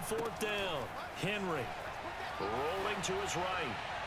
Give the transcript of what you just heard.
on fourth down. Henry rolling to his right.